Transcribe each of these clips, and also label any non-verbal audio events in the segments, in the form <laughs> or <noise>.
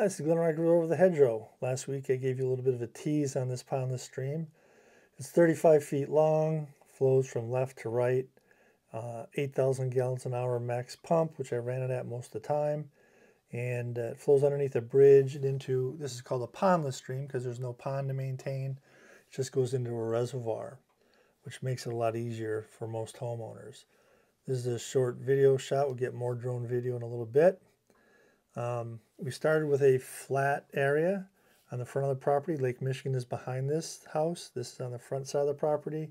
Hi, this is Glenn over the hedgerow. Last week I gave you a little bit of a tease on this pondless stream. It's 35 feet long, flows from left to right, uh, 8,000 gallons an hour max pump, which I ran it at most of the time. And uh, it flows underneath a bridge and into, this is called a pondless stream because there's no pond to maintain. It just goes into a reservoir, which makes it a lot easier for most homeowners. This is a short video shot. We'll get more drone video in a little bit. Um, we started with a flat area on the front of the property. Lake Michigan is behind this house. This is on the front side of the property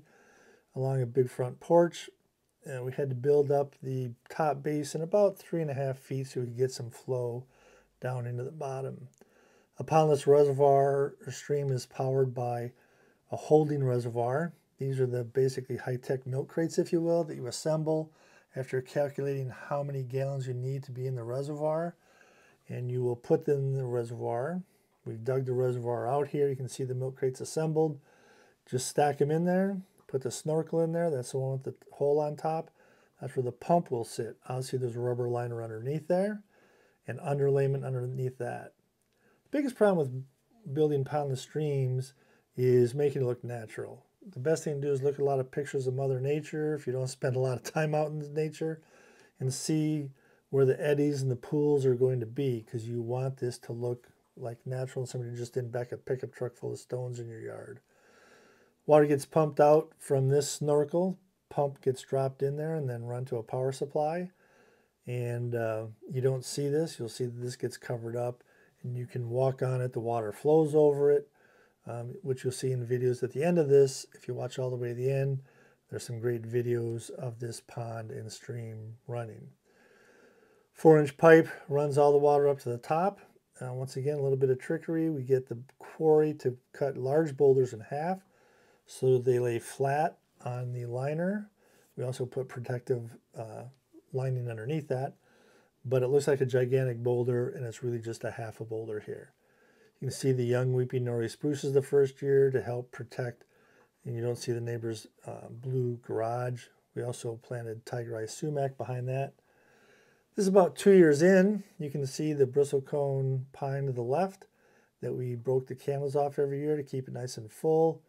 along a big front porch. And we had to build up the top basin about three and a half feet so we could get some flow down into the bottom. A pondless reservoir or stream is powered by a holding reservoir. These are the basically high-tech milk crates, if you will, that you assemble after calculating how many gallons you need to be in the reservoir and you will put them in the reservoir. We've dug the reservoir out here. You can see the milk crates assembled. Just stack them in there. Put the snorkel in there. That's the one with the hole on top. That's where the pump will sit. Obviously, there's a rubber liner underneath there and underlayment underneath that. The biggest problem with building pondless streams is making it look natural. The best thing to do is look at a lot of pictures of Mother Nature if you don't <laughs> spend a lot of time out in nature and see where the eddies and the pools are going to be because you want this to look like natural and somebody just didn't back a pickup truck full of stones in your yard. Water gets pumped out from this snorkel, pump gets dropped in there and then run to a power supply. And uh, you don't see this, you'll see that this gets covered up and you can walk on it, the water flows over it, um, which you'll see in videos at the end of this. If you watch all the way to the end, there's some great videos of this pond and stream running. Four inch pipe runs all the water up to the top. Uh, once again, a little bit of trickery. We get the quarry to cut large boulders in half so they lay flat on the liner. We also put protective uh, lining underneath that, but it looks like a gigantic boulder and it's really just a half a boulder here. You can see the young weeping Norway spruces the first year to help protect, and you don't see the neighbor's uh, blue garage. We also planted tiger eye sumac behind that. This is about two years in. You can see the bristlecone pine to the left that we broke the candles off every year to keep it nice and full.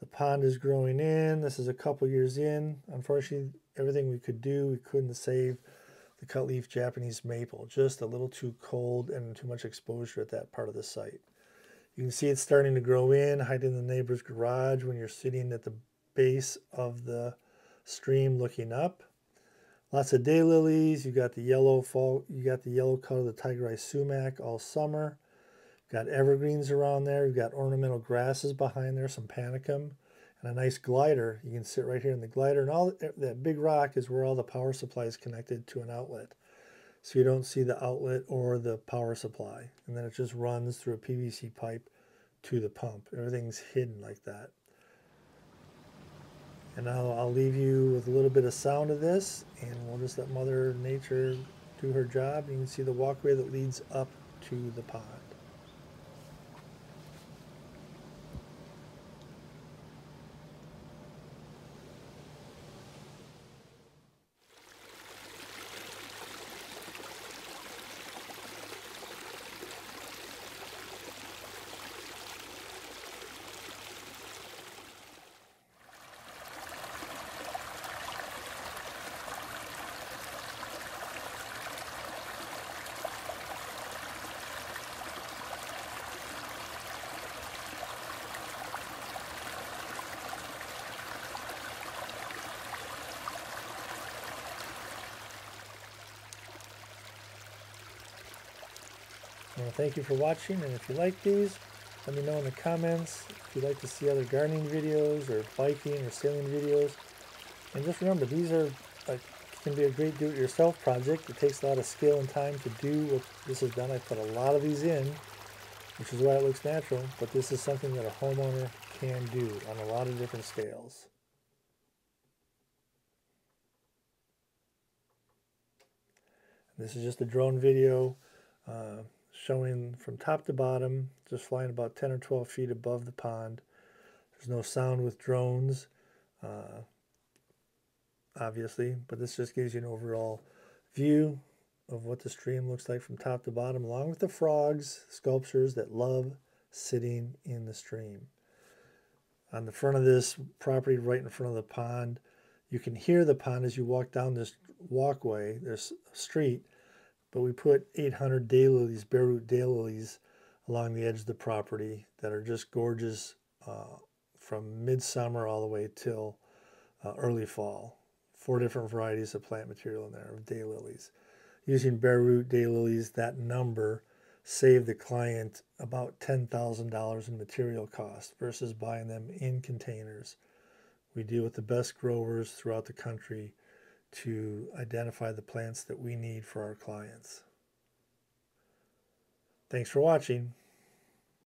The pond is growing in. This is a couple years in. Unfortunately, everything we could do, we couldn't save the cutleaf Japanese maple. Just a little too cold and too much exposure at that part of the site. You can see it's starting to grow in, hiding in the neighbor's garage when you're sitting at the base of the stream looking up. Lots of daylilies. You got the yellow fall. You got the yellow color of the tiger eye sumac all summer. Got evergreens around there. You've got ornamental grasses behind there, some panicum, and a nice glider. You can sit right here in the glider, and all eh, that big rock is where all the power supply is connected to an outlet. So you don't see the outlet or the power supply, and then it just runs through a PVC pipe to the pump. Everything's hidden like that. And now I'll leave you with a little bit of sound of this, and we'll just let Mother Nature do her job. You can see the walkway that leads up to the pond. Thank you for watching, and if you like these, let me know in the comments if you'd like to see other gardening videos or biking or sailing videos. And just remember, these are like can be a great do-it-yourself project. It takes a lot of skill and time to do what this has done. I put a lot of these in, which is why it looks natural, but this is something that a homeowner can do on a lot of different scales. This is just a drone video. Uh, showing from top to bottom, just flying about 10 or 12 feet above the pond. There's no sound with drones, uh, obviously, but this just gives you an overall view of what the stream looks like from top to bottom, along with the frogs, sculptures that love sitting in the stream. On the front of this property, right in front of the pond, you can hear the pond as you walk down this walkway, this street, but we put 800 daylilies, bare root daylilies, along the edge of the property that are just gorgeous uh, from midsummer all the way till uh, early fall. Four different varieties of plant material in there of daylilies. Using bare root daylilies, that number saved the client about $10,000 in material cost versus buying them in containers. We deal with the best growers throughout the country to identify the plants that we need for our clients. Thanks for watching.